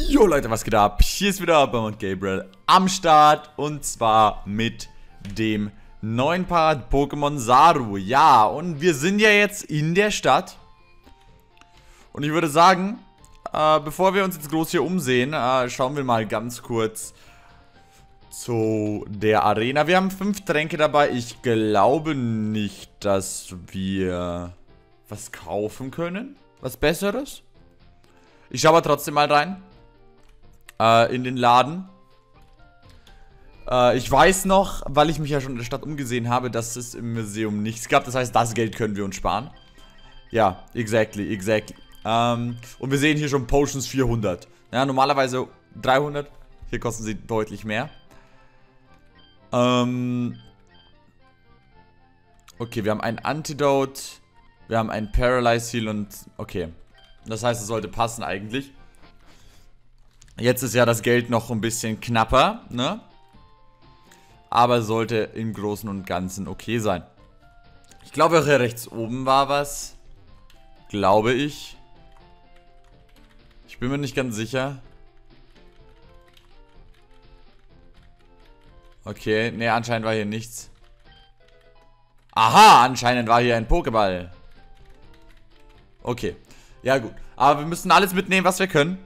Jo Leute, was geht ab? Hier ist wieder Mount Gabriel am Start und zwar mit dem neuen Part Pokémon Saru. Ja, und wir sind ja jetzt in der Stadt. Und ich würde sagen, äh, bevor wir uns jetzt groß hier umsehen, äh, schauen wir mal ganz kurz zu der Arena. Wir haben fünf Tränke dabei. Ich glaube nicht, dass wir was kaufen können. Was Besseres. Ich schaue aber trotzdem mal rein äh, in den Laden. Äh, ich weiß noch, weil ich mich ja schon in der Stadt umgesehen habe, dass es im Museum nichts gab. Das heißt, das Geld können wir uns sparen. Ja, exactly, exactly. Ähm, und wir sehen hier schon Potions 400. Ja, normalerweise 300. Hier kosten sie deutlich mehr. Ähm, okay, wir haben ein Antidote. Wir haben ein Paralyze Heal und... Okay. Das heißt, es sollte passen eigentlich. Jetzt ist ja das Geld noch ein bisschen knapper, ne? Aber sollte im Großen und Ganzen okay sein. Ich glaube, hier rechts oben war was. Glaube ich. Ich bin mir nicht ganz sicher. Okay, ne, anscheinend war hier nichts. Aha, anscheinend war hier ein Pokéball. Okay. Ja, gut. Aber wir müssen alles mitnehmen, was wir können.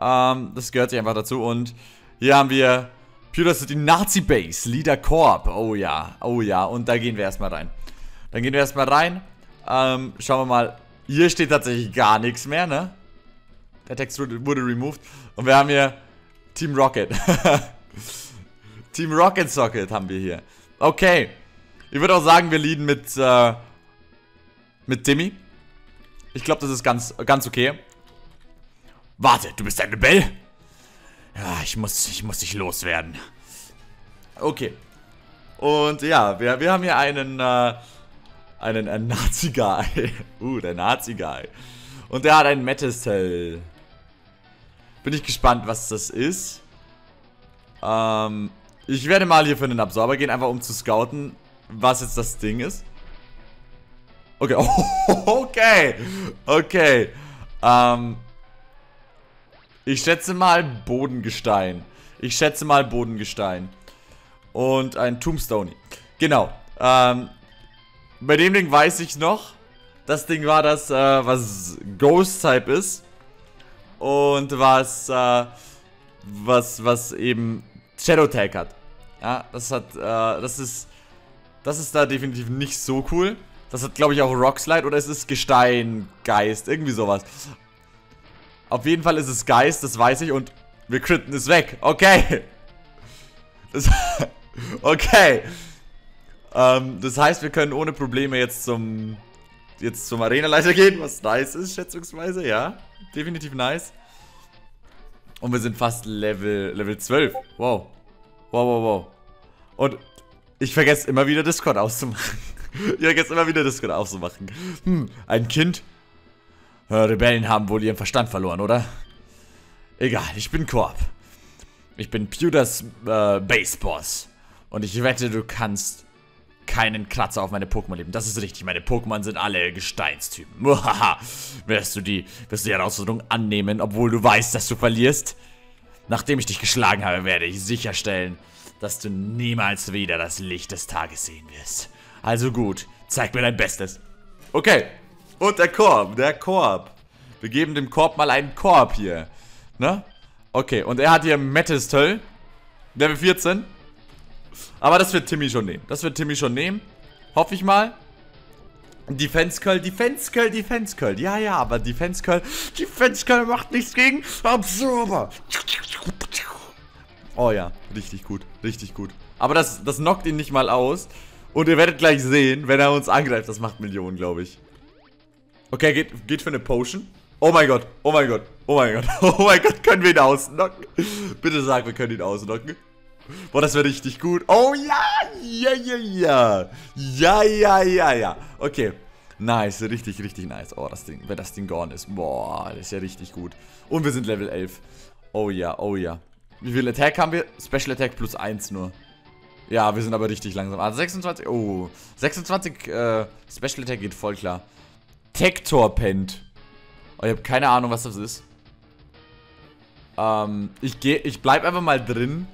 Ähm, das gehört sich einfach dazu. Und hier haben wir Pure City Nazi Base, Leader Corp. Oh ja, oh ja. Und da gehen wir erstmal rein. Dann gehen wir erstmal rein. Ähm, schauen wir mal. Hier steht tatsächlich gar nichts mehr, ne? Der Text wurde removed. Und wir haben hier Team Rocket. Team Rocket Socket haben wir hier. Okay. Ich würde auch sagen, wir leaden mit, äh, mit Timmy. Ich glaube, das ist ganz, ganz okay. Warte, du bist ein Rebell? Ja, ich muss, ich muss dich loswerden. Okay. Und ja, wir, wir haben hier einen, äh, einen, einen Nazi-Guy. uh, der Nazi-Guy. Und der hat einen Metastel. Bin ich gespannt, was das ist. Ähm, ich werde mal hier für einen Absorber gehen, einfach um zu scouten, was jetzt das Ding ist. Okay, okay, okay. Ähm, ich schätze mal Bodengestein. Ich schätze mal Bodengestein. Und ein Tombstone. Genau. Ähm, bei dem Ding weiß ich noch. Das Ding war das, äh, was Ghost-Type ist. Und was, äh, was, was eben Shadow Tag hat. Ja, das hat, äh, das ist, das ist da definitiv nicht so cool. Das hat, glaube ich, auch Rockslide oder es ist Gesteingeist. Irgendwie sowas. Auf jeden Fall ist es Geist, das weiß ich. Und wir critten es weg. Okay. Das, okay. Ähm, das heißt, wir können ohne Probleme jetzt zum jetzt zum Arenaleiter gehen, was nice ist, schätzungsweise. Ja, definitiv nice. Und wir sind fast Level, Level 12. Wow. Wow, wow, wow. Und ich vergesse immer wieder Discord auszumachen. ich vergesse immer wieder Discord auszumachen. Hm, ein Kind Rebellen haben wohl ihren Verstand verloren, oder? Egal, ich bin Korb. Ich bin Pewders äh, Base-Boss. Und ich wette, du kannst keinen Kratzer auf meine Pokémon leben. Das ist richtig, meine Pokémon sind alle Gesteinstypen. Muhaha. wirst du die, wirst du die Herausforderung annehmen, obwohl du weißt, dass du verlierst? Nachdem ich dich geschlagen habe, werde ich sicherstellen, dass du niemals wieder das Licht des Tages sehen wirst. Also gut, zeig mir dein Bestes. Okay, und der Korb, der Korb. Wir geben dem Korb mal einen Korb hier. Ne? Okay, und er hat hier Metastöll. Level 14. Aber das wird Timmy schon nehmen. Das wird Timmy schon nehmen. Hoffe ich mal. Defense Curl, Defense Curl, Defense Curl. Ja, ja, aber Defense Curl, Defense Curl macht nichts gegen Absorber. Oh ja, richtig gut, richtig gut. Aber das, das knockt ihn nicht mal aus. Und ihr werdet gleich sehen, wenn er uns angreift, das macht Millionen, glaube ich. Okay, geht, geht für eine Potion. Oh mein Gott, oh mein Gott, oh mein Gott, oh mein Gott, können wir ihn ausnocken? Bitte sag, wir können ihn ausnocken. Boah, das wäre richtig gut. Oh ja, ja, ja, ja. Ja, ja, ja, ja. Okay, nice, richtig, richtig nice. Oh, das Ding, wenn das Ding gone ist. Boah, das ist ja richtig gut. Und wir sind Level 11. Oh ja, oh ja. Wie viel Attack haben wir? Special Attack plus 1 nur. Ja, wir sind aber richtig langsam. Also 26, oh, 26 äh, Special Attack geht voll klar. Tektor pennt. Oh, ich habe keine Ahnung, was das ist. Ähm, ich gehe, ich bleib einfach mal drin.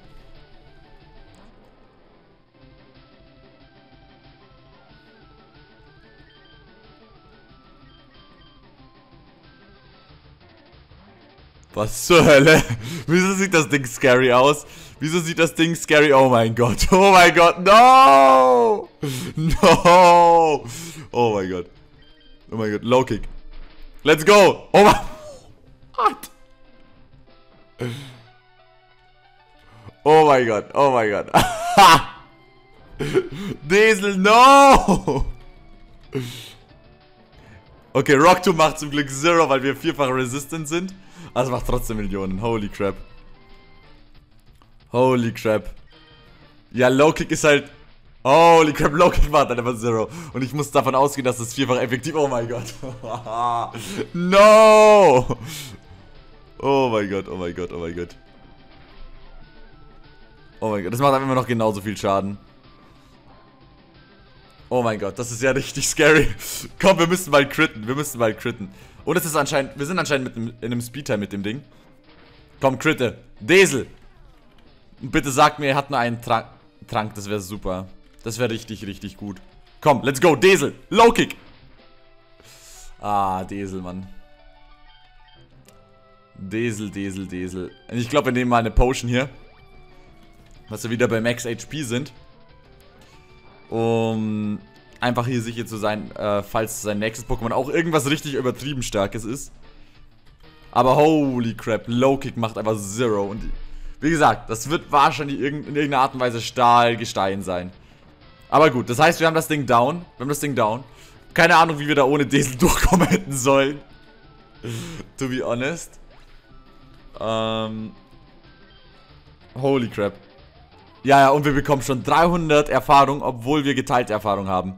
Was zur Hölle? Wieso sieht das Ding scary aus? Wieso sieht das Ding scary? Oh mein Gott. Oh mein Gott. No! No! Oh mein Gott. Oh mein Gott. Low Kick. Let's go. Oh mein Gott. Oh mein Gott. Oh mein Gott. Diesel, no! Okay, Rock 2 macht zum Glück Zero, weil wir vierfach resistant sind. Also macht trotzdem Millionen. Holy crap. Holy crap. Ja, Low Kick ist halt. Holy crap, Low Kick macht halt einfach Zero. Und ich muss davon ausgehen, dass das vierfach effektiv. Oh mein Gott. no! Oh mein Gott, oh mein Gott, oh mein Gott. Oh mein Gott, das macht immer noch genauso viel Schaden. Oh mein Gott, das ist ja richtig scary. Komm, wir müssen mal critten, wir müssen mal critten. Und es ist anscheinend, wir sind anscheinend mit einem, in einem Speedtime mit dem Ding. Komm, critte. Desel. Bitte sag mir, er hat nur einen Trank. Trank, das wäre super. Das wäre richtig, richtig gut. Komm, let's go. Desel. Low Kick. Ah, Desel, Mann. Desel, Desel, Desel. Ich glaube, wir nehmen mal eine Potion hier. Was wir wieder bei Max HP sind. Um einfach hier sicher zu sein, äh, falls sein nächstes Pokémon auch irgendwas richtig übertrieben starkes ist. Aber holy crap, Low Kick macht einfach Zero. Und wie gesagt, das wird wahrscheinlich in irgendeiner Art und Weise Stahl, Gestein sein. Aber gut, das heißt, wir haben das Ding down. Wir haben das Ding down. Keine Ahnung, wie wir da ohne Diesel durchkommen hätten sollen. to be honest. Ähm. Holy crap. Ja, ja, und wir bekommen schon 300 Erfahrung, obwohl wir geteilte Erfahrung haben.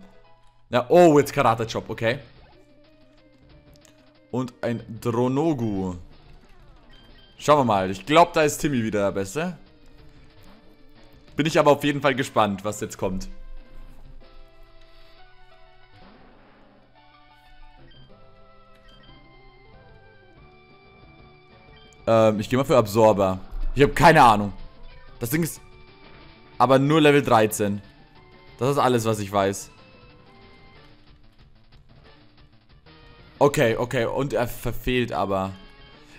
Ja, oh, jetzt Karate-Chop, okay. Und ein Dronogu. Schauen wir mal. Ich glaube, da ist Timmy wieder der Beste. Bin ich aber auf jeden Fall gespannt, was jetzt kommt. Ähm, ich gehe mal für Absorber. Ich habe keine Ahnung. Das Ding ist aber nur Level 13. Das ist alles, was ich weiß. Okay, okay. Und er verfehlt aber.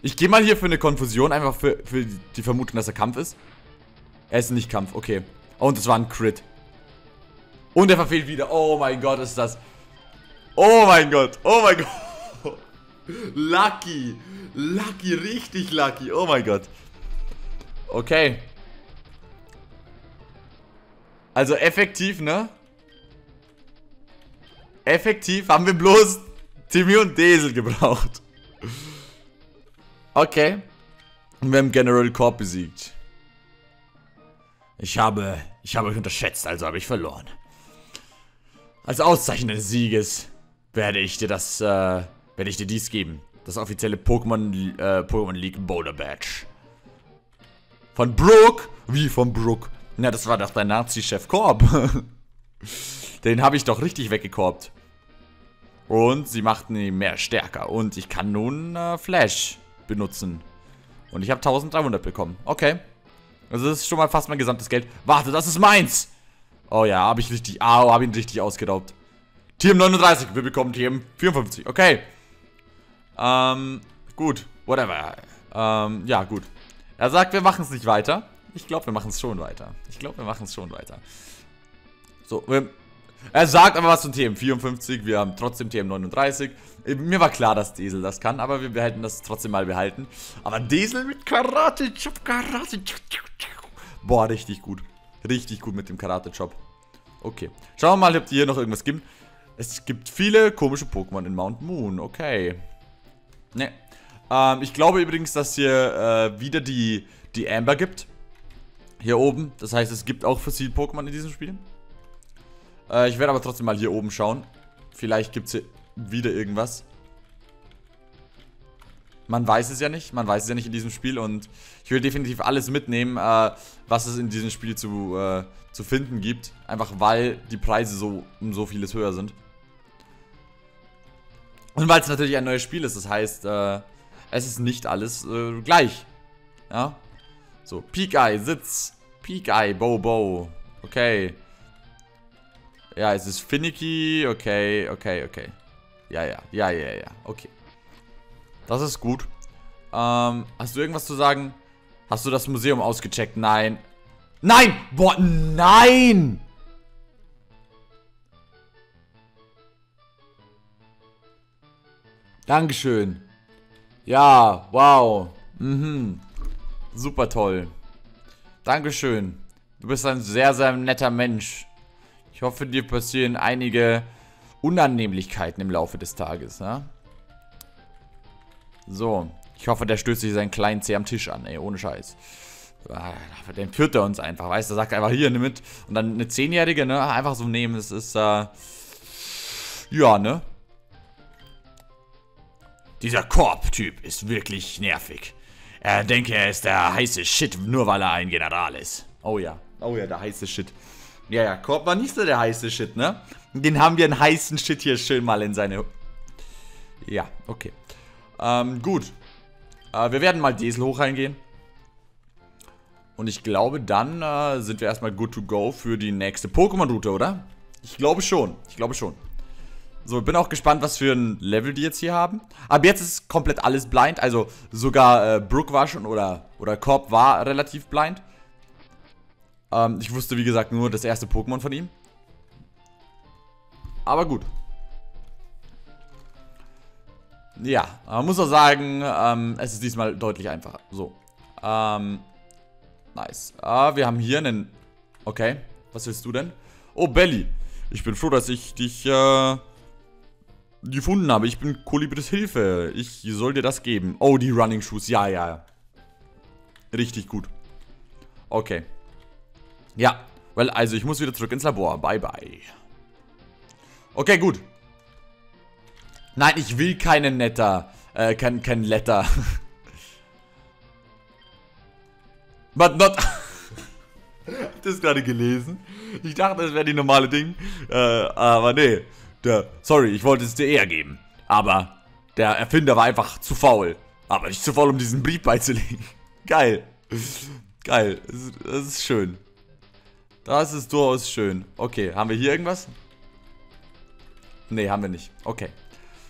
Ich gehe mal hier für eine Konfusion, einfach für, für die Vermutung, dass er Kampf ist. Er ist nicht Kampf, okay. Und es war ein Crit. Und er verfehlt wieder. Oh mein Gott, ist das... Oh mein Gott, oh mein Gott. Lucky. Lucky, richtig lucky. Oh mein Gott. Okay. Also effektiv, ne? Effektiv haben wir bloß Timmy und Desel gebraucht. Okay. Und wir haben General Corp besiegt. Ich habe, ich habe euch unterschätzt, also habe ich verloren. Als Auszeichnung des Sieges werde ich dir das, äh, werde ich dir dies geben. Das offizielle Pokémon, äh, Pokémon League Boulder Badge. Von Brooke? Wie von Brooke? Na, das war doch dein Nazi-Chef Korb. Den habe ich doch richtig weggekorbt. Und sie machten ihn mehr stärker. Und ich kann nun äh, Flash benutzen. Und ich habe 1300 bekommen. Okay. Also das ist schon mal fast mein gesamtes Geld. Warte, das ist meins. Oh ja, habe ich richtig... Ah, oh, habe ihn richtig ausgeraubt. Team 39, wir bekommen Team 54. Okay. Ähm, gut. Whatever. Ähm, ja, gut. Er sagt, wir machen es nicht weiter. Ich glaube, wir machen es schon weiter. Ich glaube, wir machen es schon weiter. So, wir er sagt aber was zum TM54. Wir haben trotzdem TM39. Mir war klar, dass Diesel das kann, aber wir behalten das trotzdem mal behalten. Aber Diesel mit Karate-Chop, Karate-Chop. Boah, richtig gut. Richtig gut mit dem Karate-Chop. Okay. Schauen wir mal, ob hier noch irgendwas gibt. Es gibt viele komische Pokémon in Mount Moon. Okay. Ne. Ähm, ich glaube übrigens, dass hier äh, wieder die, die Amber gibt. Hier oben. Das heißt, es gibt auch Fossil-Pokémon in diesem Spiel. Äh, ich werde aber trotzdem mal hier oben schauen. Vielleicht gibt es hier wieder irgendwas. Man weiß es ja nicht. Man weiß es ja nicht in diesem Spiel. Und ich will definitiv alles mitnehmen, äh, was es in diesem Spiel zu, äh, zu finden gibt. Einfach weil die Preise so um so vieles höher sind. Und weil es natürlich ein neues Spiel ist. Das heißt, äh, es ist nicht alles äh, gleich. Ja. So, Peak Eye, Sitz. Peak Eye, Bow. Okay. Ja, es ist finicky. Okay, okay, okay. Ja, ja, ja, ja, ja. Okay. Das ist gut. Ähm, hast du irgendwas zu sagen? Hast du das Museum ausgecheckt? Nein. Nein! Boah, nein! Dankeschön. Ja, wow. Mhm. Super toll. Dankeschön. Du bist ein sehr, sehr netter Mensch. Ich hoffe, dir passieren einige Unannehmlichkeiten im Laufe des Tages, ne? So. Ich hoffe, der stößt sich seinen kleinen Zeh am Tisch an, ey, ohne Scheiß. Ah, den führt er uns einfach, weißt du? Sagt einfach hier, nimm mit. Und dann eine Zehnjährige, ne? Einfach so nehmen, das ist, äh. Ja, ne? Dieser Korb-Typ ist wirklich nervig. Er denke, er ist der heiße Shit, nur weil er ein General ist. Oh ja. Oh ja, der heiße Shit. Ja, ja, Korb war nicht so der heiße Shit, ne? Den haben wir einen heißen Shit hier schön mal in seine... Ja, okay. Ähm, gut. Äh, wir werden mal Diesel hoch reingehen. Und ich glaube, dann äh, sind wir erstmal good to go für die nächste Pokémon-Route, oder? Ich glaube schon. Ich glaube schon. So, bin auch gespannt, was für ein Level die jetzt hier haben. Aber jetzt ist komplett alles blind. Also sogar äh, Brook war schon oder, oder Korb war relativ blind. Ähm, ich wusste, wie gesagt, nur das erste Pokémon von ihm. Aber gut. Ja, man muss auch sagen, ähm, es ist diesmal deutlich einfacher. So. Ähm, nice. Ah, wir haben hier einen... Okay, was willst du denn? Oh, Belly. Ich bin froh, dass ich dich, äh gefunden habe. Ich bin Kolibris Hilfe. Ich soll dir das geben. Oh, die Running Shoes. Ja, ja. Richtig gut. Okay. Ja. Well, also ich muss wieder zurück ins Labor. Bye, bye. Okay, gut. Nein, ich will keinen Netter. Äh, kein, kein Letter. But not... Das gerade gelesen? Ich dachte, das wäre die normale Ding. Äh, aber nee. Der, sorry, ich wollte es dir eher geben. Aber der Erfinder war einfach zu faul. Aber nicht zu faul, um diesen Brief beizulegen. Geil. Geil. Das ist schön. Das ist durchaus schön. Okay, haben wir hier irgendwas? Nee, haben wir nicht. Okay.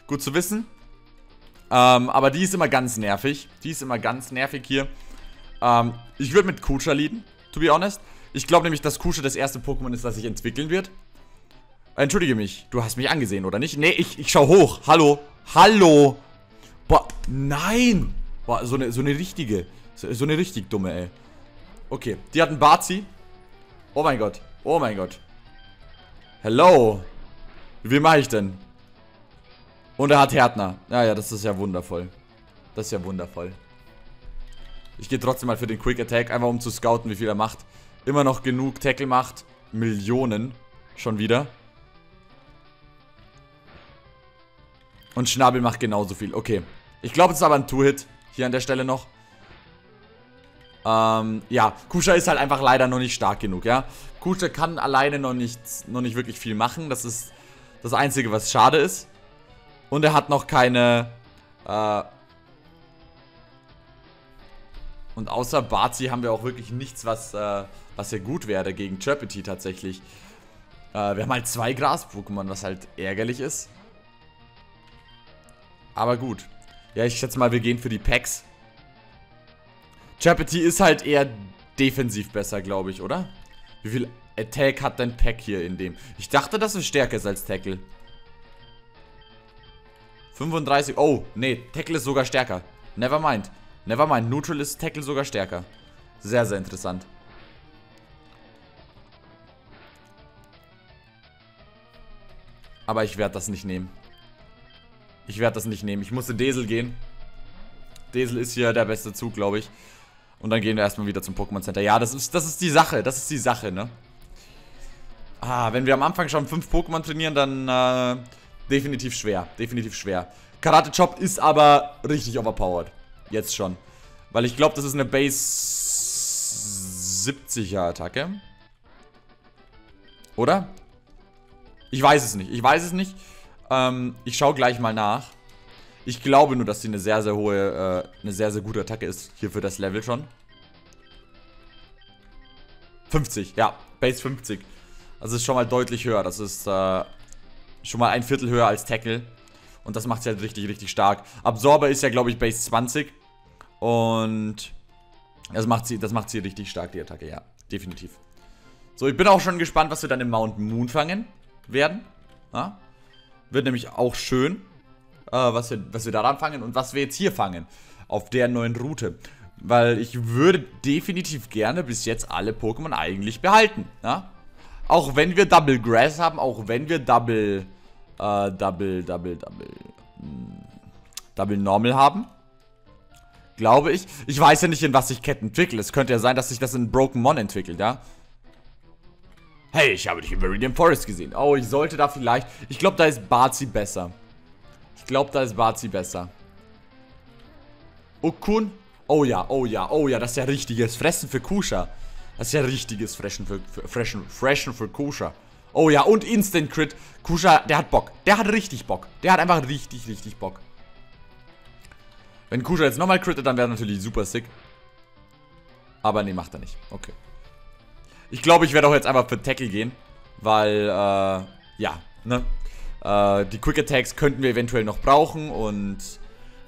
Gut zu wissen. Ähm, aber die ist immer ganz nervig. Die ist immer ganz nervig hier. Ähm, ich würde mit Kucha leaden, to be honest. Ich glaube nämlich, dass Kucha das erste Pokémon ist, das sich entwickeln wird. Entschuldige mich, du hast mich angesehen, oder nicht? Nee, ich, ich schau hoch. Hallo. Hallo. Boah, nein. Boah, so eine, so eine richtige. So, so eine richtig dumme, ey. Okay, die hat einen Bazi. Oh mein Gott. Oh mein Gott. Hello. Wie mache ich denn? Und er hat Härtner. Ja, ja, das ist ja wundervoll. Das ist ja wundervoll. Ich gehe trotzdem mal für den Quick Attack, einfach um zu scouten, wie viel er macht. Immer noch genug Tackle macht. Millionen. Schon wieder. Und Schnabel macht genauso viel. Okay. Ich glaube, es ist aber ein Two-Hit. Hier an der Stelle noch. Ähm, ja. Kusha ist halt einfach leider noch nicht stark genug, ja. Kusha kann alleine noch nicht, noch nicht wirklich viel machen. Das ist das Einzige, was schade ist. Und er hat noch keine, äh... Und außer Bazi haben wir auch wirklich nichts, was, äh, was hier gut wäre gegen Chirpity tatsächlich. Äh, wir haben halt zwei Gras-Pokémon, was halt ärgerlich ist. Aber gut. Ja, ich schätze mal, wir gehen für die Packs. Chapity ist halt eher defensiv besser, glaube ich, oder? Wie viel Attack hat dein Pack hier in dem? Ich dachte, dass es stärker ist als Tackle. 35. Oh, nee, Tackle ist sogar stärker. Never mind. Never mind. Neutral ist Tackle sogar stärker. Sehr, sehr interessant. Aber ich werde das nicht nehmen. Ich werde das nicht nehmen. Ich musste Desel gehen. Desel ist hier der beste Zug, glaube ich. Und dann gehen wir erstmal wieder zum Pokémon Center. Ja, das ist, das ist die Sache. Das ist die Sache, ne? Ah, wenn wir am Anfang schon fünf Pokémon trainieren, dann äh, definitiv schwer. Definitiv schwer. Karate Chop ist aber richtig overpowered. Jetzt schon. Weil ich glaube, das ist eine Base 70er Attacke. Oder? Ich weiß es nicht. Ich weiß es nicht. Ähm, ich schaue gleich mal nach. Ich glaube nur, dass sie eine sehr, sehr hohe, äh, eine sehr, sehr gute Attacke ist. Hier für das Level schon. 50, ja. Base 50. Also ist schon mal deutlich höher. Das ist äh, schon mal ein Viertel höher als Tackle. Und das macht sie halt richtig, richtig stark. Absorber ist ja, glaube ich, Base 20. Und das macht, sie, das macht sie richtig stark, die Attacke, ja. Definitiv. So, ich bin auch schon gespannt, was wir dann im Mount Moon fangen werden. Ja? Wird nämlich auch schön, äh, was, wir, was wir daran fangen und was wir jetzt hier fangen. Auf der neuen Route. Weil ich würde definitiv gerne bis jetzt alle Pokémon eigentlich behalten. Ja? Auch wenn wir Double Grass haben, auch wenn wir Double, äh, Double, Double, Double, mh, hm, Double Normal haben. Glaube ich. Ich weiß ja nicht, in was sich Cat entwickelt. Es könnte ja sein, dass sich das in Broken Mon entwickelt, ja? Hey, ich habe dich in Meridian Forest gesehen. Oh, ich sollte da vielleicht... Ich glaube, da ist Barzi besser. Ich glaube, da ist Barzi besser. Okun? Oh ja, oh ja, oh ja, das ist ja richtiges Fressen für Kusha. Das ist ja richtiges Fressen für, für, Fressen, Fressen für Kusha. Oh ja, und Instant Crit. Kusha, der hat Bock. Der hat richtig Bock. Der hat einfach richtig, richtig Bock. Wenn Kusha jetzt nochmal crittet, dann wäre natürlich super sick. Aber nee, macht er nicht. Okay. Ich glaube, ich werde auch jetzt einfach für Tackle gehen. Weil, äh, ja, ne? Äh, die Quick Attacks könnten wir eventuell noch brauchen und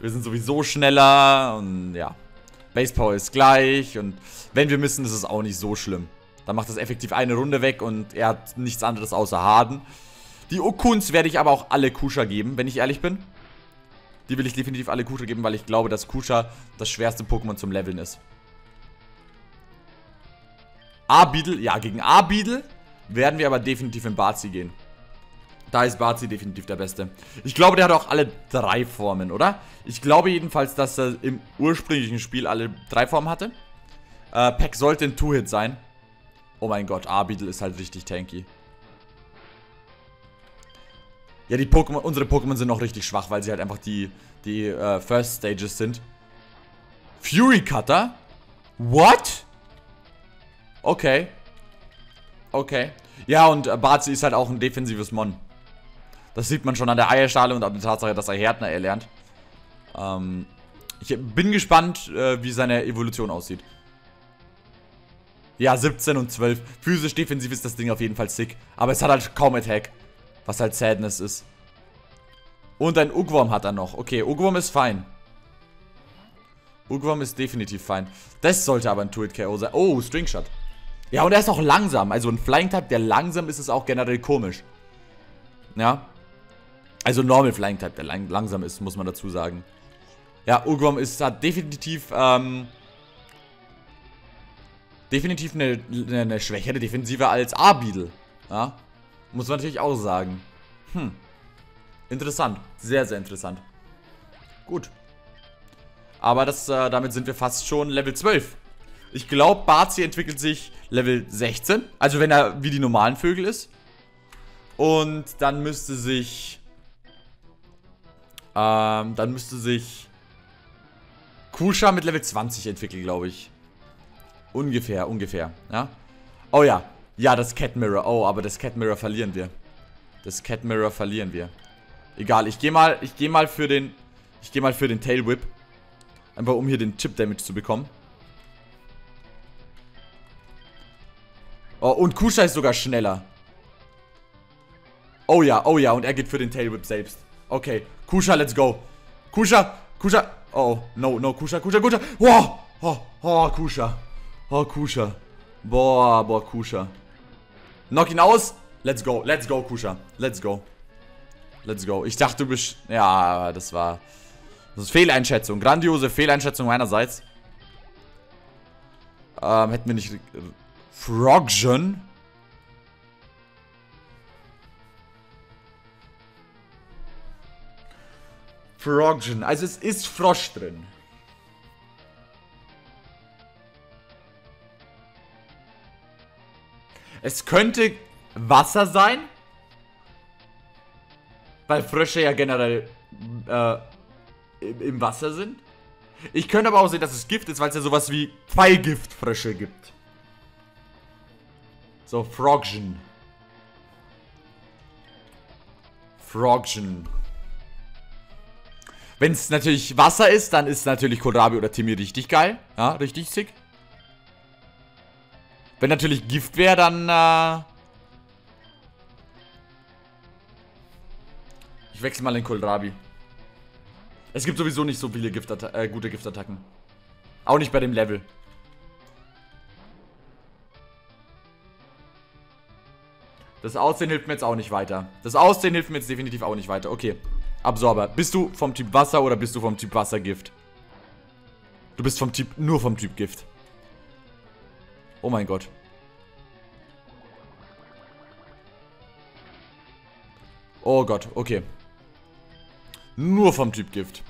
wir sind sowieso schneller und ja. Base Power ist gleich und wenn wir müssen, ist es auch nicht so schlimm. Dann macht das effektiv eine Runde weg und er hat nichts anderes außer Harden. Die Okuns werde ich aber auch alle Kusha geben, wenn ich ehrlich bin. Die will ich definitiv alle Kusha geben, weil ich glaube, dass Kusha das schwerste Pokémon zum Leveln ist. A-Beetle, ja, gegen A-Beetle werden wir aber definitiv in Bazi gehen. Da ist Bazi definitiv der Beste. Ich glaube, der hat auch alle drei Formen, oder? Ich glaube jedenfalls, dass er im ursprünglichen Spiel alle drei Formen hatte. Äh, Pack sollte ein Two-Hit sein. Oh mein Gott, A-Beetle ist halt richtig tanky. Ja, die Pokémon, unsere Pokémon sind noch richtig schwach, weil sie halt einfach die, die äh, First Stages sind. Fury Cutter? What? Okay. Okay. Ja, und äh, Barzi ist halt auch ein defensives Mon. Das sieht man schon an der Eierschale und an der Tatsache, dass er Härtner erlernt. Ähm, ich bin gespannt, äh, wie seine Evolution aussieht. Ja, 17 und 12. Physisch defensiv ist das Ding auf jeden Fall sick. Aber es hat halt kaum Attack. Was halt Sadness ist. Und ein Ugworm hat er noch. Okay, Ugworm ist fein. Ugworm ist definitiv fein. Das sollte aber ein Two-Hit-KO sein. Oh, Stringshot. Ja, und er ist auch langsam. Also ein Flying-Type, der langsam ist, ist auch generell komisch. Ja. Also Normal Flying-Type, der lang langsam ist, muss man dazu sagen. Ja, Ugworm ist, hat definitiv, ähm, definitiv eine, eine schwächere Defensive als A-Beetle. Ja. Muss man natürlich auch sagen. Hm. Interessant. Sehr, sehr interessant. Gut. Aber das, äh, damit sind wir fast schon Level 12. Ich glaube, Barzi entwickelt sich Level 16. Also wenn er wie die normalen Vögel ist. Und dann müsste sich... Ähm, dann müsste sich... Kusha mit Level 20 entwickeln, glaube ich. Ungefähr, ungefähr. Ja. Oh ja. Ja, das Cat Mirror. Oh, aber das Cat Mirror verlieren wir. Das Cat Mirror verlieren wir. Egal, ich gehe mal, ich mal für den, ich gehe mal für den Tail Whip. Einfach um hier den Chip Damage zu bekommen. Oh, und Kusha ist sogar schneller. Oh ja, oh ja, und er geht für den Tail Whip selbst. Okay, Kusha, let's go. Kusha, Kusha. Oh, no, no, Kusha, Kusha, Kusha. Wow, oh, oh, Kusha. Oh, Kusha. Boah, boah, Kusha. Knock ihn aus. Let's go. Let's go, Kusha. Let's go. Let's go. Ich dachte, du bist... Ja, das war... Das ist Fehleinschätzung. Grandiose Fehleinschätzung meinerseits. Ähm, hätten wir nicht... Froggen? Froggen. Also es ist Frosch drin. Es könnte Wasser sein. Weil Frösche ja generell äh, im Wasser sind. Ich könnte aber auch sehen, dass es Gift ist, weil es ja sowas wie Pfeilgiftfrösche gibt. So, Froggen. Froggen. Wenn es natürlich Wasser ist, dann ist natürlich Kohlrabi oder Timmy richtig geil. Ja, richtig sick. Wenn natürlich Gift wäre, dann, äh Ich wechsle mal den Kohlrabi. Es gibt sowieso nicht so viele Giftatta äh, gute Giftattacken. Auch nicht bei dem Level. Das Aussehen hilft mir jetzt auch nicht weiter. Das Aussehen hilft mir jetzt definitiv auch nicht weiter. Okay. Absorber. Bist du vom Typ Wasser oder bist du vom Typ Wassergift? Du bist vom Typ, nur vom Typ Gift. Oh mein Gott. Oh Gott, okay. Nur vom Typ Gift.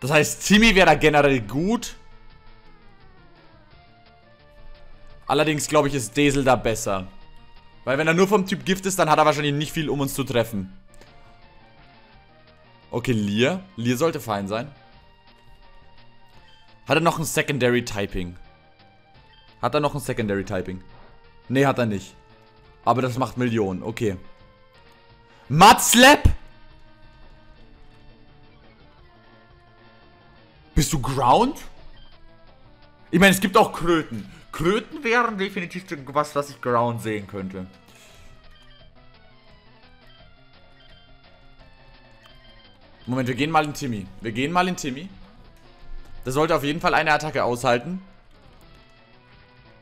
Das heißt, Timmy wäre da generell gut. Allerdings glaube ich, ist Desel da besser. Weil wenn er nur vom Typ Gift ist, dann hat er wahrscheinlich nicht viel, um uns zu treffen. Okay, Lear. Lear sollte fein sein. Hat er noch ein Secondary Typing? Hat er noch ein Secondary Typing? Nee, hat er nicht. Aber das macht Millionen. Okay. Mudslap? Bist du Ground? Ich meine, es gibt auch Kröten. Kröten wären definitiv was, was ich Ground sehen könnte. Moment, wir gehen mal in Timmy. Wir gehen mal in Timmy. Der sollte auf jeden Fall eine Attacke aushalten.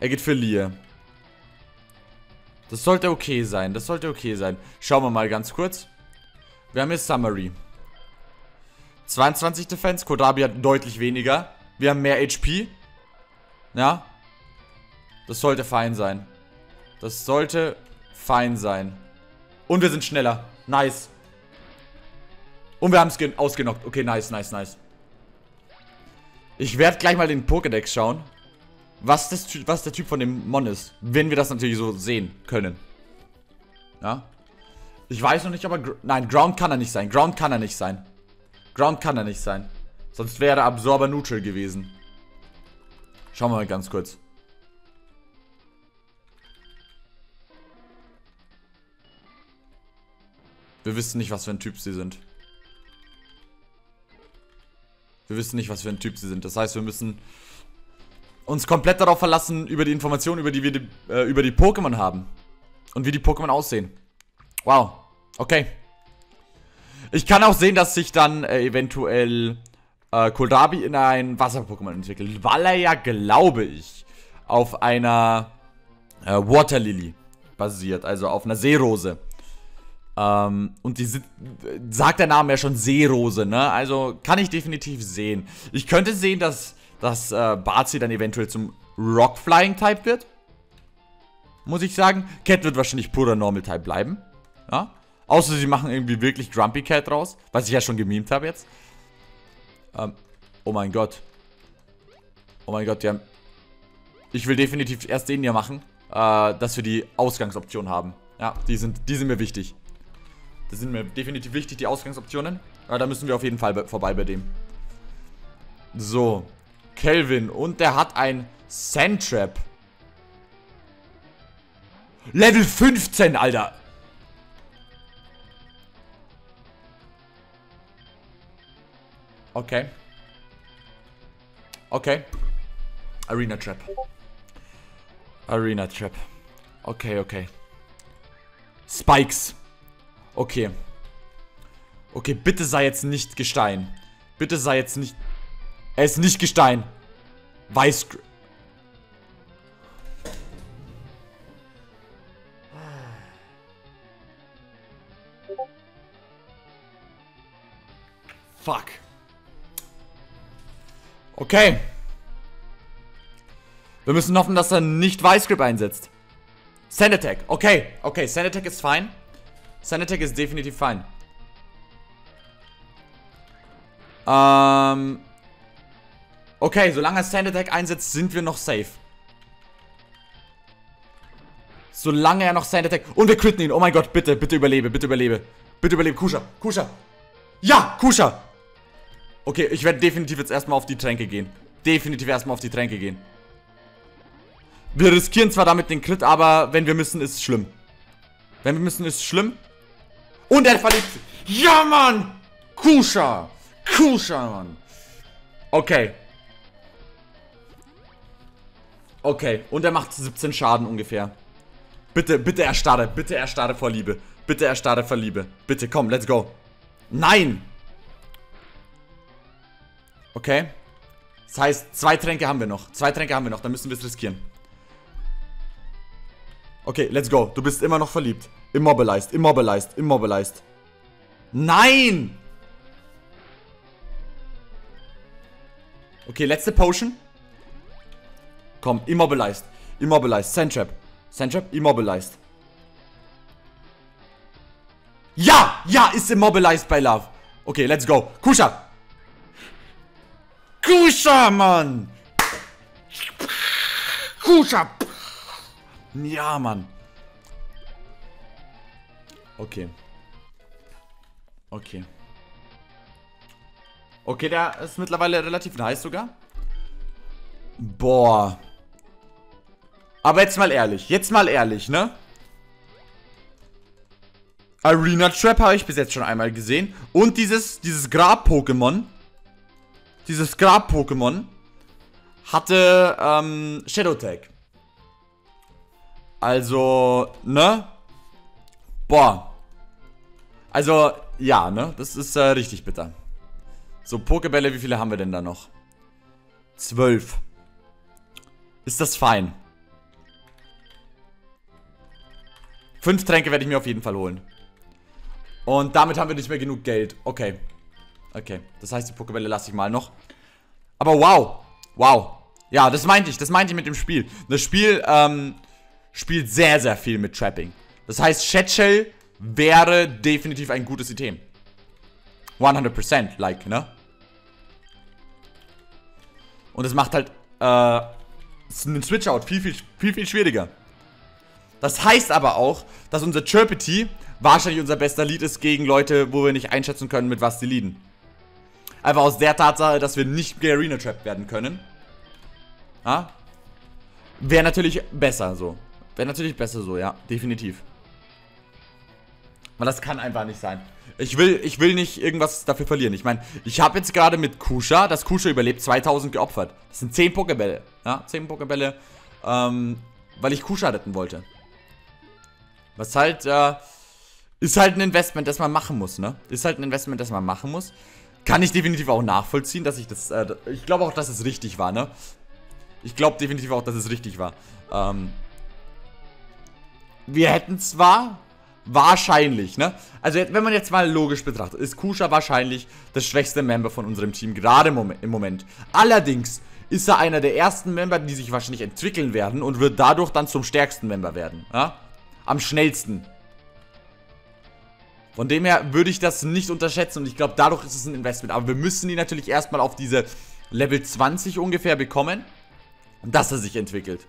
Er geht für Lear. Das sollte okay sein. Das sollte okay sein. Schauen wir mal ganz kurz. Wir haben hier Summary. 22 Defense. Kodabi hat deutlich weniger. Wir haben mehr HP. Ja. Das sollte fein sein. Das sollte fein sein. Und wir sind schneller. Nice. Und wir haben es ausgenockt. Okay, nice, nice, nice. Ich werde gleich mal den Pokédex schauen. Was, das, was der Typ von dem Mon ist. Wenn wir das natürlich so sehen können. Ja. Ich weiß noch nicht, aber... Nein, Ground kann er nicht sein. Ground kann er nicht sein. Ground kann er nicht sein. Sonst wäre er Absorber Neutral gewesen. Schauen wir mal ganz kurz. Wir wissen nicht, was für ein Typ sie sind. Wir wissen nicht, was für ein Typ sie sind. Das heißt, wir müssen uns komplett darauf verlassen, über die Informationen, über die wir die, äh, über die Pokémon haben. Und wie die Pokémon aussehen. Wow. Okay. Ich kann auch sehen, dass sich dann äh, eventuell äh, Kohlrabi in ein Wasser-Pokémon entwickelt. Weil er ja, glaube ich, auf einer äh, Water Lily basiert. Also auf einer Seerose. Ähm, und die sagt der Name ja schon Seerose, ne? Also kann ich definitiv sehen. Ich könnte sehen, dass, dass äh, Barzi dann eventuell zum Rock-Flying-Type wird. Muss ich sagen. Cat wird wahrscheinlich purer Normal-Type bleiben. Ja? Außer sie machen irgendwie wirklich Grumpy Cat raus. Was ich ja schon gemimt habe jetzt. Ähm, oh mein Gott. Oh mein Gott, die haben... Ich will definitiv erst den hier machen, äh, dass wir die Ausgangsoption haben. Ja, die sind, die sind mir wichtig. Das sind mir definitiv wichtig, die Ausgangsoptionen. Aber da müssen wir auf jeden Fall vorbei bei dem. So. Kelvin. Und der hat ein Sandtrap. Level 15, Alter. Okay. Okay. Arena Trap. Arena Trap. Okay, okay. Spikes. Okay. Okay, bitte sei jetzt nicht Gestein. Bitte sei jetzt nicht... Er ist nicht Gestein. Weiß... Fuck. Okay. Wir müssen hoffen, dass er nicht Weißgrip einsetzt. Sand Attack. Okay, okay, Sand Attack ist fein. Sand Attack ist definitiv fein. Ähm. Okay, solange er Sand Attack einsetzt, sind wir noch safe. Solange er noch Sand Attack... Und wir critten ihn. Oh mein Gott, bitte, bitte überlebe, bitte überlebe. Bitte überlebe. Kusha, Kusha. Ja, Kusha. Okay, ich werde definitiv jetzt erstmal auf die Tränke gehen. Definitiv erstmal auf die Tränke gehen. Wir riskieren zwar damit den Crit, aber wenn wir müssen, ist es schlimm. Wenn wir müssen, ist es schlimm. Und er verliebt sich. Ja, Mann! Kusha! Kusha, Mann! Okay. Okay, und er macht 17 Schaden ungefähr. Bitte, bitte erstarre, bitte erstarre vor Liebe. Bitte erstarre vor Liebe. Bitte, komm, let's go. Nein! Okay. Das heißt, zwei Tränke haben wir noch. Zwei Tränke haben wir noch, dann müssen wir es riskieren. Okay, let's go. Du bist immer noch verliebt. Immobilized, immobilized, immobilized. Nein! Okay, letzte Potion. Komm, immobilized. Immobilized. Sandtrap. Sandtrap, immobilized. Ja! Ja, ist immobilized bei Love. Okay, let's go. Kusha! Kusha, Mann! Kusha! Ja, Mann. Okay. Okay. Okay, der ist mittlerweile relativ nice sogar. Boah. Aber jetzt mal ehrlich. Jetzt mal ehrlich, ne? Arena Trap habe ich bis jetzt schon einmal gesehen. Und dieses, dieses Grab-Pokémon. Dieses Grab-Pokémon hatte ähm, Shadow Tag. Also, ne? Boah. Also, ja, ne? Das ist äh, richtig bitter. So, Pokebälle, wie viele haben wir denn da noch? Zwölf. Ist das fein? Fünf Tränke werde ich mir auf jeden Fall holen. Und damit haben wir nicht mehr genug Geld. Okay. Okay. Das heißt, die Pokebälle lasse ich mal noch. Aber wow. Wow. Ja, das meinte ich. Das meinte ich mit dem Spiel. Das Spiel, ähm, spielt sehr, sehr viel mit Trapping. Das heißt, Chatshell wäre definitiv ein gutes Item. 100%, like, ne? Und es macht halt, äh, einen Switch-Out viel, viel, viel, viel schwieriger. Das heißt aber auch, dass unser Chirpity wahrscheinlich unser bester Lead ist gegen Leute, wo wir nicht einschätzen können, mit was die leaden. Einfach aus der Tatsache, dass wir nicht Garena Trap werden können. Ja? Wäre natürlich besser so. Wäre natürlich besser so, ja. Definitiv. Weil das kann einfach nicht sein. Ich will, ich will nicht irgendwas dafür verlieren. Ich meine, ich habe jetzt gerade mit Kusha, das Kusha überlebt, 2000 geopfert. Das sind 10 Pokebälle. Ja, 10 Pokebälle, ähm, weil ich Kusha retten wollte. Was halt, äh, ist halt ein Investment, das man machen muss, ne? Ist halt ein Investment, das man machen muss. Kann ich definitiv auch nachvollziehen, dass ich das, äh, ich glaube auch, dass es richtig war, ne? Ich glaube definitiv auch, dass es richtig war. Ähm, wir hätten zwar wahrscheinlich, ne? Also wenn man jetzt mal logisch betrachtet, ist Kusha wahrscheinlich das schwächste Member von unserem Team, gerade im Moment. Allerdings ist er einer der ersten Member, die sich wahrscheinlich entwickeln werden und wird dadurch dann zum stärksten Member werden, ja? Am schnellsten. Von dem her würde ich das nicht unterschätzen und ich glaube, dadurch ist es ein Investment. Aber wir müssen ihn natürlich erstmal auf diese Level 20 ungefähr bekommen, dass er sich entwickelt.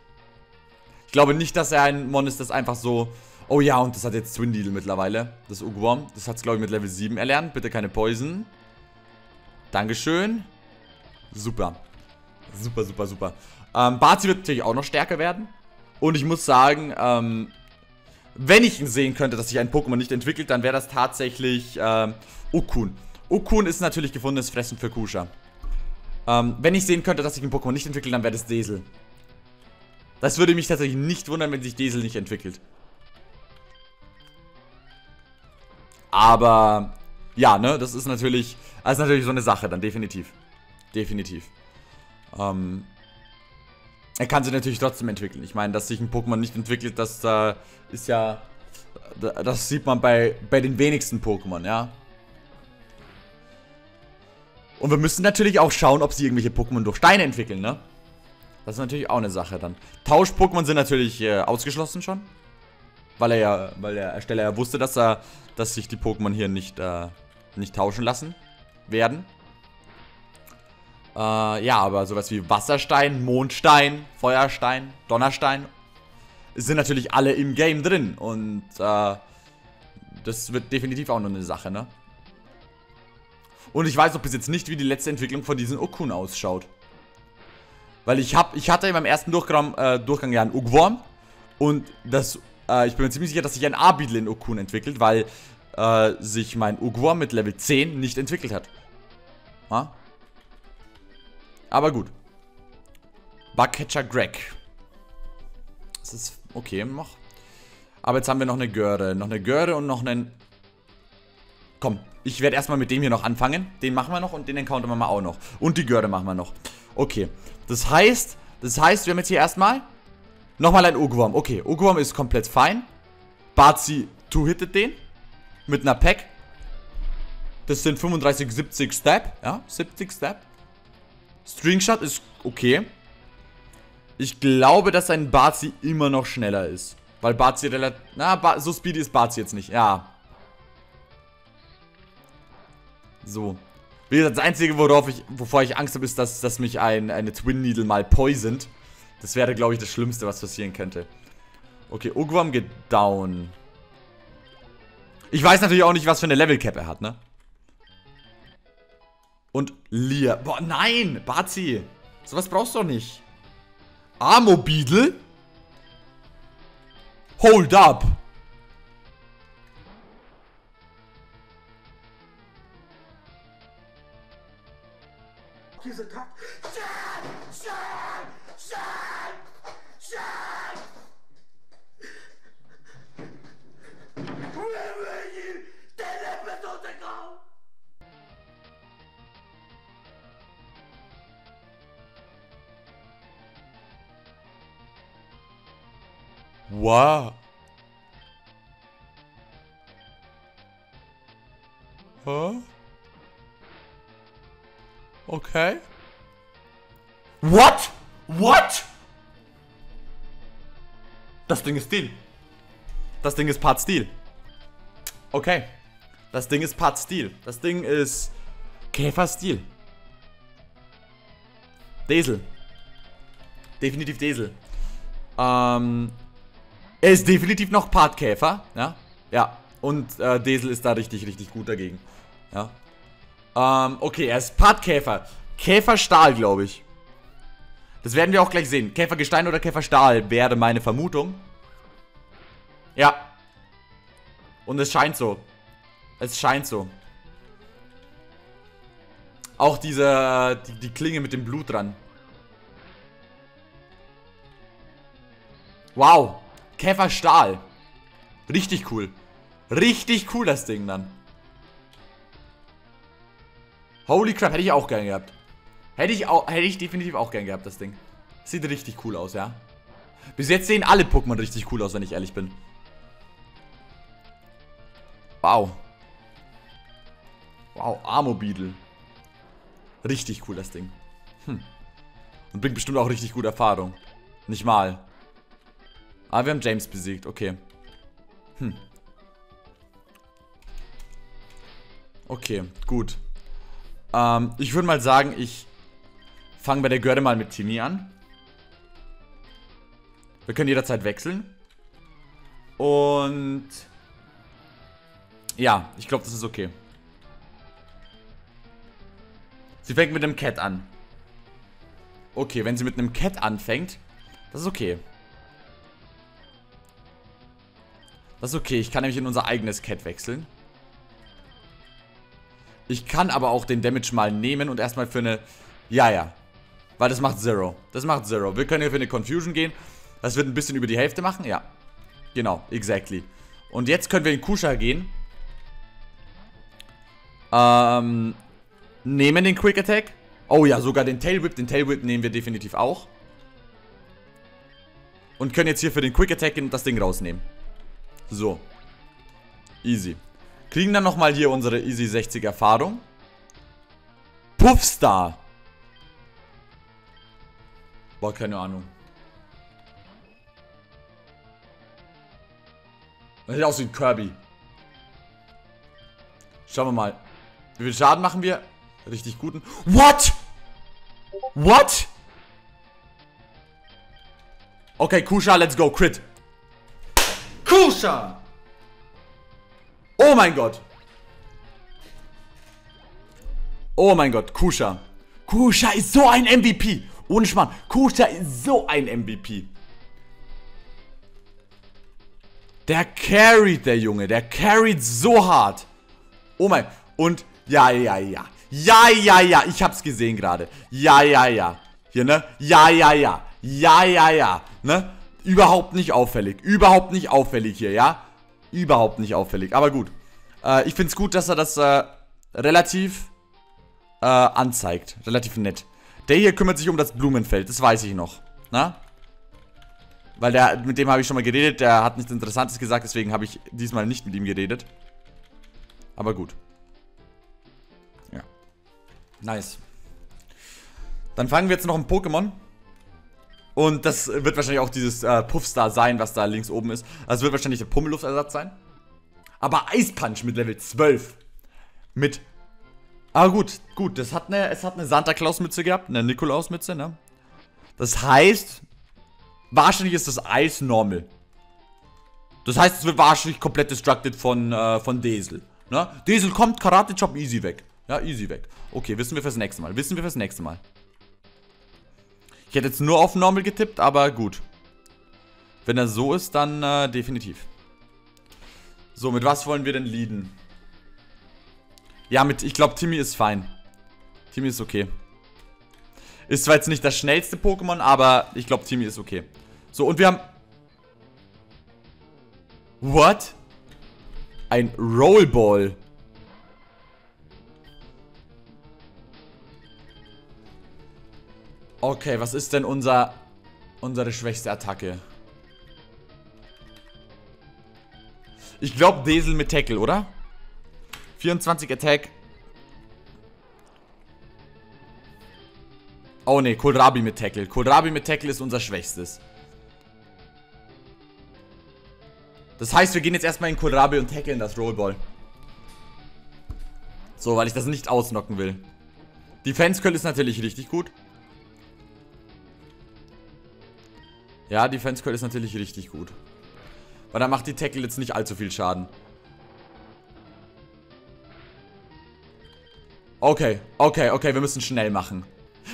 Ich glaube nicht, dass er ein Mon ist, das einfach so... Oh ja, und das hat jetzt Twin Needle mittlerweile. Das Ugworm. Das hat es, glaube ich, mit Level 7 erlernt. Bitte keine Poison. Dankeschön. Super. Super, super, super. Ähm, Barzi wird natürlich auch noch stärker werden. Und ich muss sagen, ähm, wenn ich sehen könnte, dass sich ein Pokémon nicht entwickelt, dann wäre das tatsächlich ähm, Ukun. Ukun ist natürlich gefundenes Fressen für Kusha. Ähm, wenn ich sehen könnte, dass sich ein Pokémon nicht entwickelt, dann wäre das Desel. Das würde mich tatsächlich nicht wundern, wenn sich Diesel nicht entwickelt. Aber, ja, ne, das ist natürlich, das ist natürlich so eine Sache dann, definitiv. Definitiv. Ähm, er kann sich natürlich trotzdem entwickeln. Ich meine, dass sich ein Pokémon nicht entwickelt, das äh, ist ja, das sieht man bei, bei den wenigsten Pokémon, ja. Und wir müssen natürlich auch schauen, ob sie irgendwelche Pokémon durch Steine entwickeln, ne? Das ist natürlich auch eine Sache dann. Tausch-Pokémon sind natürlich äh, ausgeschlossen schon. Weil er ja, weil der Ersteller ja wusste, dass er, dass sich die Pokémon hier nicht, äh, nicht tauschen lassen werden. Äh, ja, aber sowas wie Wasserstein, Mondstein, Feuerstein, Donnerstein sind natürlich alle im Game drin. Und äh, das wird definitiv auch noch eine Sache, ne? Und ich weiß auch bis jetzt nicht, wie die letzte Entwicklung von diesen Okun ausschaut. Weil ich hab, ich hatte in meinem ersten Durchgang, äh, Durchgang ja einen Ugworm. Und das, äh, ich bin mir ziemlich sicher, dass sich ein Arbidel in Okun entwickelt, weil äh, sich mein Ugwa mit Level 10 nicht entwickelt hat. Ha? Aber gut. Bugcatcher Greg. Das ist okay noch. Aber jetzt haben wir noch eine Göre. Noch eine Göre und noch einen... Komm, ich werde erstmal mit dem hier noch anfangen. Den machen wir noch und den Encounter machen wir auch noch. Und die Göre machen wir noch. Okay. Das heißt, das heißt, wir haben jetzt hier erstmal nochmal ein Ogwurm. Okay, Ogwurm ist komplett fein. Bazi two-hittet den. Mit einer Pack. Das sind 35, 70 Step. Ja, 70 Step. Stringshot ist okay. Ich glaube, dass ein Bazi immer noch schneller ist. Weil Bazi relativ... Na, ba so speedy ist Bazi jetzt nicht. Ja. So. Wie gesagt, das Einzige, worauf ich, wovor ich Angst habe, ist, dass, dass mich ein, eine Twin Needle mal poisont. Das wäre, glaube ich, das Schlimmste, was passieren könnte. Okay, Ugwam geht down. Ich weiß natürlich auch nicht, was für eine Level Cap er hat, ne? Und Lia. Boah, nein! Bazi! Sowas brauchst du doch nicht. Amo Beetle? Hold up! Diese Kack. Schön! Wow. Huh? Okay. What? What? Das Ding ist Stil. Das Ding ist Part Stil. Okay. Das Ding ist Part Stil. Das Ding ist Käfer Stil. Desel. Definitiv Desel. Ähm, er ist definitiv noch Partkäfer, ja. Ja. Und äh, Desel ist da richtig, richtig gut dagegen. Ja. Ähm, okay, er ist Partkäfer. Käferstahl, glaube ich. Das werden wir auch gleich sehen. Käfergestein oder Käferstahl wäre meine Vermutung. Ja. Und es scheint so. Es scheint so. Auch diese, die, die Klinge mit dem Blut dran. Wow. Käferstahl. Richtig cool. Richtig cool, das Ding dann. Holy crap, hätte ich auch gern gehabt. Hätte ich, auch, hätte ich definitiv auch gern gehabt, das Ding. Sieht richtig cool aus, ja. Bis jetzt sehen alle Pokémon richtig cool aus, wenn ich ehrlich bin. Wow. Wow, Armobeetle. Richtig cool, das Ding. Hm. Und bringt bestimmt auch richtig gute Erfahrung. Nicht mal. Ah, wir haben James besiegt. Okay. Hm. Okay, gut. Ähm, ich würde mal sagen, ich fange bei der Görde mal mit Timmy an. Wir können jederzeit wechseln. Und... Ja, ich glaube, das ist okay. Sie fängt mit einem Cat an. Okay, wenn sie mit einem Cat anfängt, das ist okay. Das ist okay. Ich kann nämlich in unser eigenes Cat wechseln. Ich kann aber auch den Damage mal nehmen und erstmal für eine... Ja, ja. Weil das macht Zero. Das macht Zero. Wir können hier für eine Confusion gehen. Das wird ein bisschen über die Hälfte machen. Ja. Genau. Exactly. Und jetzt können wir in Kusha gehen. Ähm... Nehmen den Quick Attack. Oh ja, sogar den Tail Whip. Den Tail Whip nehmen wir definitiv auch. Und können jetzt hier für den Quick Attack das Ding rausnehmen. So. Easy. Kriegen dann nochmal hier unsere Easy 60 Erfahrung. Puffstar. Boah, keine Ahnung. Das sieht aus wie ein Kirby. Schauen wir mal. Wie viel Schaden machen wir? Richtig guten. What? What? Okay, Kusha, let's go. Crit. Kusha! Oh mein Gott. Oh mein Gott, Kusha. Kusha ist so ein MVP. Ohne Schmarrn. Kusha ist so ein MVP. Der carried, der Junge. Der carried so hart. Oh mein. Und ja, ja, ja. Ja, ja, ja. Ich hab's gesehen gerade. Ja, ja, ja. Hier, ne? Ja, ja, ja. Ja, ja, ja. Ne? Überhaupt nicht auffällig. Überhaupt nicht auffällig hier, ja? Überhaupt nicht auffällig. Aber gut. Äh, ich find's gut, dass er das äh, relativ äh, anzeigt. Relativ nett. Der hier kümmert sich um das Blumenfeld. Das weiß ich noch. Na? Weil der, mit dem habe ich schon mal geredet. Der hat nichts Interessantes gesagt. Deswegen habe ich diesmal nicht mit ihm geredet. Aber gut. Ja. Nice. Dann fangen wir jetzt noch ein Pokémon. Und das wird wahrscheinlich auch dieses äh, Puffstar sein, was da links oben ist. Also wird wahrscheinlich der Pummelluftersatz sein. Aber Eispunch mit Level 12. Mit. Aber gut, gut, das hat eine, es hat eine Santa Claus Mütze gehabt, eine Nikolaus Mütze, ne? Das heißt, wahrscheinlich ist das Eis normal. Das heißt, es wird wahrscheinlich komplett destructed von, äh, von Diesel. Ne? Diesel kommt, Karate Chop easy weg. Ja, easy weg. Okay, wissen wir fürs nächste Mal. Wissen wir fürs nächste Mal. Ich hätte jetzt nur auf Normal getippt, aber gut. Wenn er so ist, dann äh, definitiv. So, mit was wollen wir denn leaden? Ja, mit, ich glaube, Timmy ist fein. Timmy ist okay. Ist zwar jetzt nicht das schnellste Pokémon, aber ich glaube, Timmy ist okay. So, und wir haben... What? Ein Rollball. Okay, was ist denn unser unsere schwächste Attacke? Ich glaube Desel mit Tackle, oder? 24 Attack. Oh ne, Kohlrabi mit Tackle. Kohlrabi mit Tackle ist unser schwächstes. Das heißt, wir gehen jetzt erstmal in Kohlrabi und tackeln das Rollball. So, weil ich das nicht ausnocken will. Defense Curl ist natürlich richtig gut. Ja, Defense Curl ist natürlich richtig gut. Weil dann macht die Tackle jetzt nicht allzu viel Schaden. Okay, okay, okay, wir müssen schnell machen.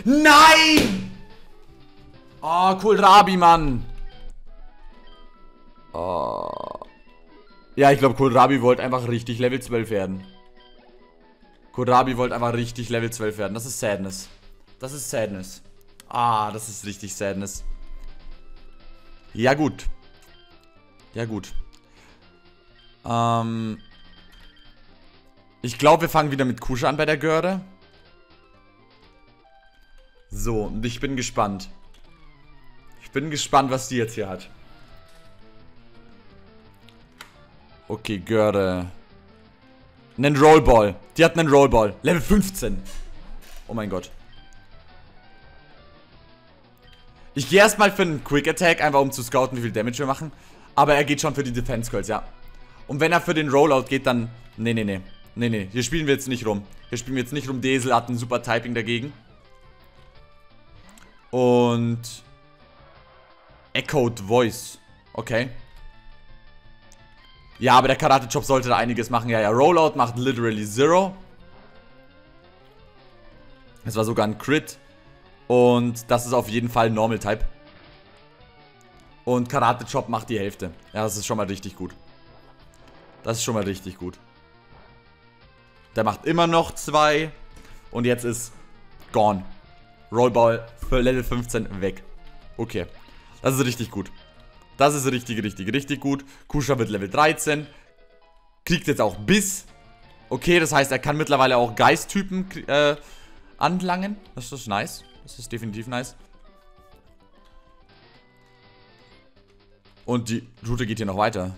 Nein! Oh, cool, Rabi, Mann. Oh. Ja, ich glaube, Kohlrabi wollte einfach richtig Level 12 werden. Kohlrabi wollte einfach richtig Level 12 werden. Das ist Sadness. Das ist Sadness. Ah, das ist richtig Sadness. Ja, gut. Ja, gut. Ähm. Ich glaube, wir fangen wieder mit Kusche an bei der Görde. So, und ich bin gespannt. Ich bin gespannt, was die jetzt hier hat. Okay, Görde. Einen Rollball. Die hat einen Rollball. Level 15. Oh mein Gott. Ich gehe erstmal für einen Quick Attack, einfach um zu scouten, wie viel Damage wir machen. Aber er geht schon für die Defense Curls, ja. Und wenn er für den Rollout geht, dann... Nee, nee, nee. Nee, nee. Hier spielen wir jetzt nicht rum. Hier spielen wir jetzt nicht rum. Desel hat ein super Typing dagegen. Und... Echoed Voice. Okay. Ja, aber der Karate-Chop sollte da einiges machen. Ja, ja, Rollout macht literally zero. Es war sogar ein Crit. Und das ist auf jeden Fall Normal Type. Und Karate Chop macht die Hälfte. Ja, das ist schon mal richtig gut. Das ist schon mal richtig gut. Der macht immer noch zwei. Und jetzt ist gone. Rollball für Level 15 weg. Okay. Das ist richtig gut. Das ist richtig, richtig, richtig gut. Kusha wird Level 13. Kriegt jetzt auch Biss. Okay, das heißt, er kann mittlerweile auch Geisttypen äh, anlangen. Das ist nice. Das ist definitiv nice. Und die Route geht hier noch weiter.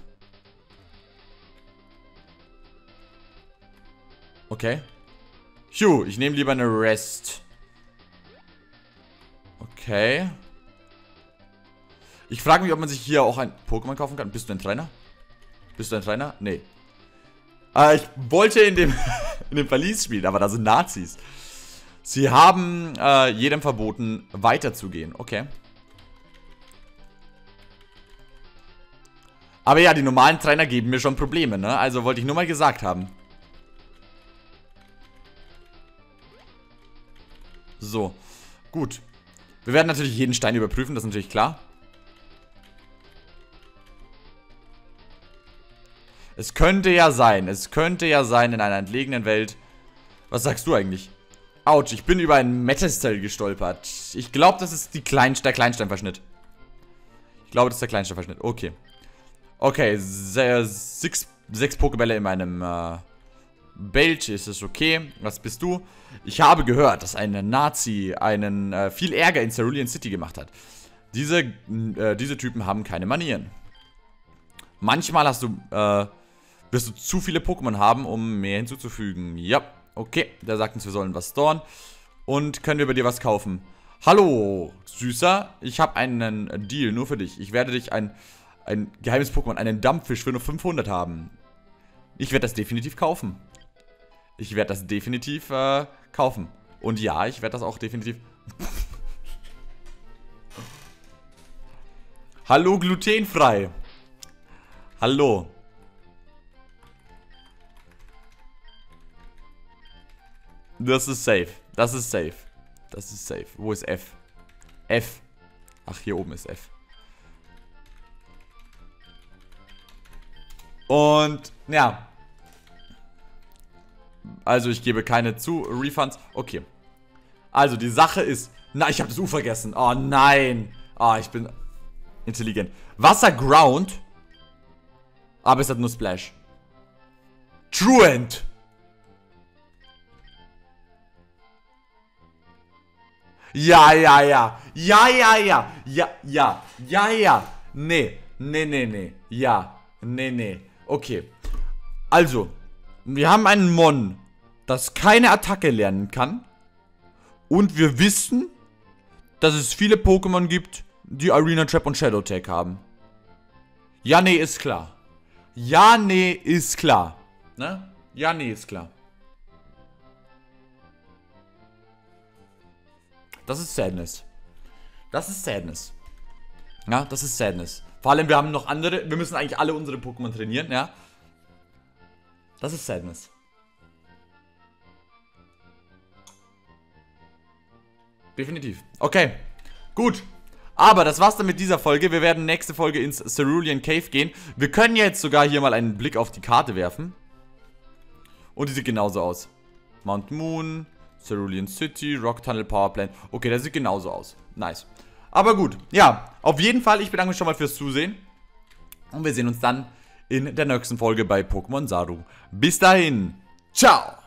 Okay. Phew, ich nehme lieber eine Rest. Okay. Ich frage mich, ob man sich hier auch ein Pokémon kaufen kann. Bist du ein Trainer? Bist du ein Trainer? Nee. Äh, ich wollte in dem, in dem Verlies spielen, aber da sind Nazis. Sie haben äh, jedem verboten, weiterzugehen. Okay. Aber ja, die normalen Trainer geben mir schon Probleme, ne? Also wollte ich nur mal gesagt haben. So. Gut. Wir werden natürlich jeden Stein überprüfen, das ist natürlich klar. Es könnte ja sein, es könnte ja sein in einer entlegenen Welt. Was sagst du eigentlich? Autsch, ich bin über ein Metastell gestolpert. Ich glaube, das ist die Klein der Kleinsteinverschnitt. Ich glaube, das ist der Kleinsteinverschnitt. Okay. Okay, sechs, sechs Pokebälle in meinem äh, Belch ist es okay. Was bist du? Ich habe gehört, dass ein Nazi einen äh, viel Ärger in Cerulean City gemacht hat. Diese, äh, diese Typen haben keine Manieren. Manchmal hast du, äh, wirst du zu viele Pokémon haben, um mehr hinzuzufügen. Ja, okay. Der sagt uns, wir sollen was storen. Und können wir bei dir was kaufen? Hallo, Süßer. Ich habe einen Deal nur für dich. Ich werde dich ein, ein geheimes Pokémon, einen Dampffisch für nur 500 haben. Ich werde das definitiv kaufen. Ich werde das definitiv äh, kaufen. Und ja, ich werde das auch definitiv... Hallo, glutenfrei. Hallo. Das ist safe. Das ist safe. Das ist safe. Wo ist F? F. Ach, hier oben ist F. Und, ja. Also, ich gebe keine zu. Refunds. Okay. Also, die Sache ist... Na, ich habe das U vergessen. Oh, nein. Ah, oh, ich bin intelligent. Wasser Ground. Aber es hat nur Splash. Truant. Ja, ja, ja. Ja, ja, ja. Ja, ja. Ja, ja. Nee. Nee, nee, nee. Ja. Nee, nee. Okay. Also. Wir haben einen Mon, das keine Attacke lernen kann. Und wir wissen, dass es viele Pokémon gibt, die Arena Trap und Shadow Tag haben. Ja, nee, ist klar. Ja, nee, ist klar. Ne? Ja, nee, ist klar. Das ist Sadness. Das ist Sadness. Ja, das ist Sadness. Vor allem, wir haben noch andere. Wir müssen eigentlich alle unsere Pokémon trainieren, ja. Das ist Sadness. Definitiv. Okay. Gut. Aber das war's dann mit dieser Folge. Wir werden nächste Folge ins Cerulean Cave gehen. Wir können jetzt sogar hier mal einen Blick auf die Karte werfen. Und die sieht genauso aus. Mount Moon, Cerulean City, Rock Tunnel Power Plant. Okay, das sieht genauso aus. Nice. Aber gut, ja, auf jeden Fall, ich bedanke mich schon mal fürs Zusehen. Und wir sehen uns dann in der nächsten Folge bei Pokémon Saru. Bis dahin, ciao!